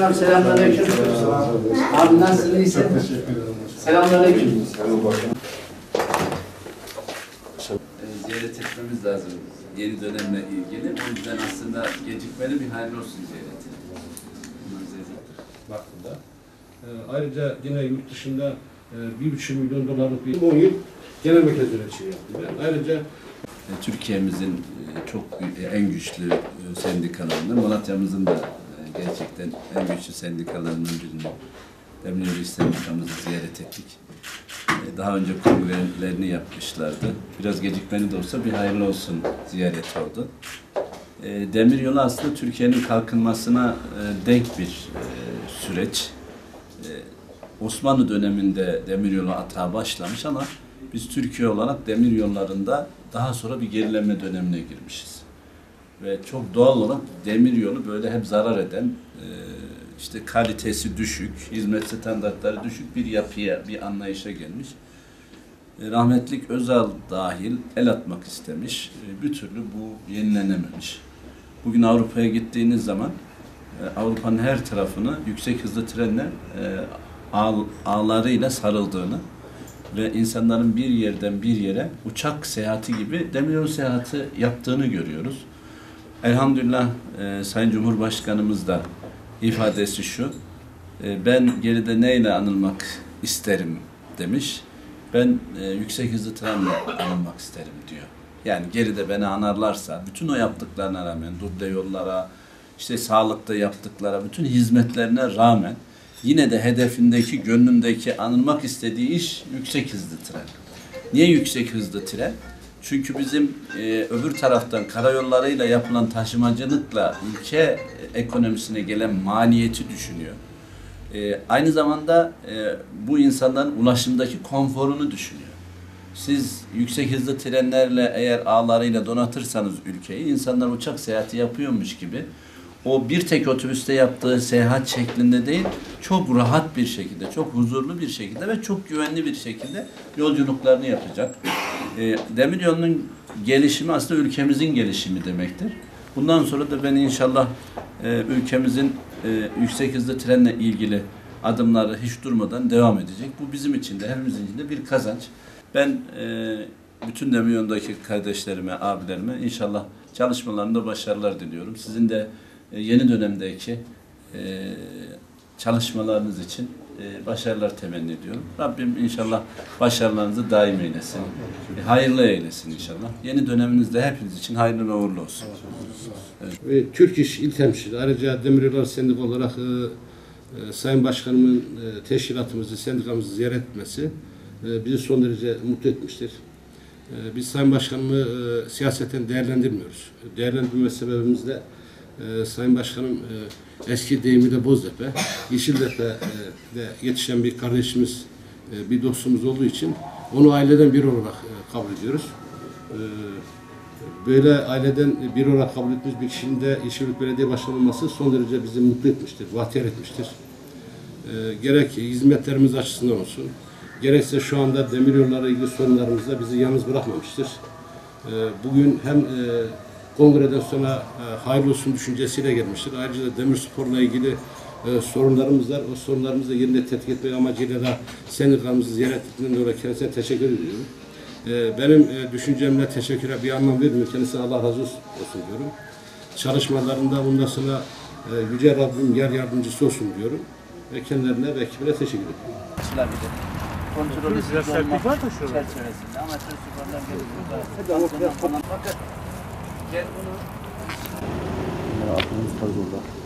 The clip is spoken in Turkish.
Abi selamünaleyküm. Abi nasılsın iyisin? Selamünaleyküm. e, ziyaret etmemiz lazım yeni dönemle ilgili. O yüzden aslında gecikmeli bir hayırlı olsun ziyareti. Baktığında. Ee, ayrıca yine yurt dışında e, bir buçuk milyon dolarlık bir 10 yıl genel merkez yöneticiliği yaptım ben. Ayrıca E, Türkiye'mizin e, çok e, en güçlü e, sendikalarından, Malatya'mızın da e, gerçekten en güçlü sendikalarından birini Demiryolu İş Sendikamızı ziyaret ettik. E, Daha önce kongrelerini yapmışlardı. Biraz gecikmeli de olsa bir hayırlı olsun ziyaret oldu. E, Demiryolu aslında Türkiye'nin kalkınmasına e, denk bir e, süreç. E, Osmanlı döneminde demiryolu atağı başlamış ama biz Türkiye olarak demir yollarında daha sonra bir gerileme dönemine girmişiz. Ve çok doğal olarak demir yolu böyle hep zarar eden, e, işte kalitesi düşük, hizmet standartları düşük bir yapıya, bir anlayışa gelmiş. E, Rahmetlik Özal dahil el atmak istemiş. E, Bir türlü bu yenilenememiş. Bugün Avrupa'ya gittiğiniz zaman Avrupa'nın her tarafını yüksek hızlı trenle ağ, ağlarıyla sarıldığını ve insanların bir yerden bir yere uçak seyahati gibi demiryolu seyahati yaptığını görüyoruz. Elhamdülillah e, Sayın Cumhurbaşkanımız da ifadesi şu, e, ben geride neyle anılmak isterim demiş. Ben e, yüksek hızlı trenle anılmak isterim diyor. Yani geride beni anarlarsa bütün o yaptıklarına rağmen duble yollara, işte sağlıkta yaptıklara, bütün hizmetlerine rağmen yine de hedefindeki, gönlündeki anılmak istediği iş yüksek hızlı tren. Niye yüksek hızlı tren? Çünkü bizim e, öbür taraftan karayollarıyla yapılan taşımacılıkla ülke ekonomisine gelen maliyeti düşünüyor. E, aynı zamanda e, bu insanların ulaşımdaki konforunu düşünüyor. Siz yüksek hızlı trenlerle eğer ağlarıyla donatırsanız ülkeyi, insanlar uçak seyahati yapıyormuş gibi o bir tek otobüste yaptığı seyahat şeklinde değil, çok rahat bir şekilde, çok huzurlu bir şekilde ve çok güvenli bir şekilde yolculuklarını yapacak. E, demiryolunun gelişimi aslında ülkemizin gelişimi demektir. Bundan sonra da ben inşallah e, ülkemizin e, yüksek hızlı trenle ilgili adımları hiç durmadan devam edecek. Bu bizim için de, hepimizin için de bir kazanç. Ben e, bütün demiryolundaki kardeşlerime, abilerime inşallah çalışmalarında başarılar diliyorum. Sizin de e, yeni dönemdeki e, çalışmalarınız için e, başarılar temenni ediyorum. Rabbim inşallah başarılarınızı daim eylesin. E, hayırlı eylesin inşallah. Yeni döneminizde hepiniz için hayırlı ve uğurlu olsun. ve Türk İş İl Temsilcisi, ayrıca Demiryolları Sendika olarak e, e, Sayın Başkanımın e, teşkilatımızı, sendikamızı ziyaret etmesi e, bizi son derece mutlu etmiştir. E, biz Sayın Başkanımı e, siyaseten değerlendirmiyoruz. Değerlendirme sebebimiz de e, Sayın Başkanım e, eski deyimiyle Boztepe, Yeşiltepe'de yetişen bir kardeşimiz, e, bir dostumuz olduğu için onu aileden biri olarak e, kabul ediyoruz. E, böyle aileden bir olarak kabul etmiş bir kişinin de Yeşilyurt Belediye Başkanı olması son derece bizi mutlu etmiştir, bahtiyar etmiştir. E, gerek hizmetlerimiz açısından olsun, gerekse şu anda demiryollarla ilgili sorunlarımızda bizi yalnız bırakmamıştır. E, bugün hem e, kongreden sonra e, hayırlı olsun düşüncesiyle gelmiştir. Ayrıca da demir sporla ilgili e, sorunlarımız var. O sorunlarımızı da yerinde tetkik etmek amacıyla da sendikamızı ziyaret ettiğinden dolayı kendisine teşekkür ediyorum. E, benim e, düşüncemle teşekküre bir anlam vermiyor. Kendisine Allah razı olsun, diyorum. Çalışmalarında bundan sonra e, Yüce Rabbim yer yardımcısı olsun diyorum. Ve kendilerine ve ekibine teşekkür ediyorum. Kontrolü olmak çerçevesinde. Amatör sporlar burada. Antrenman Ne yaptınız? Fazla